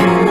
you.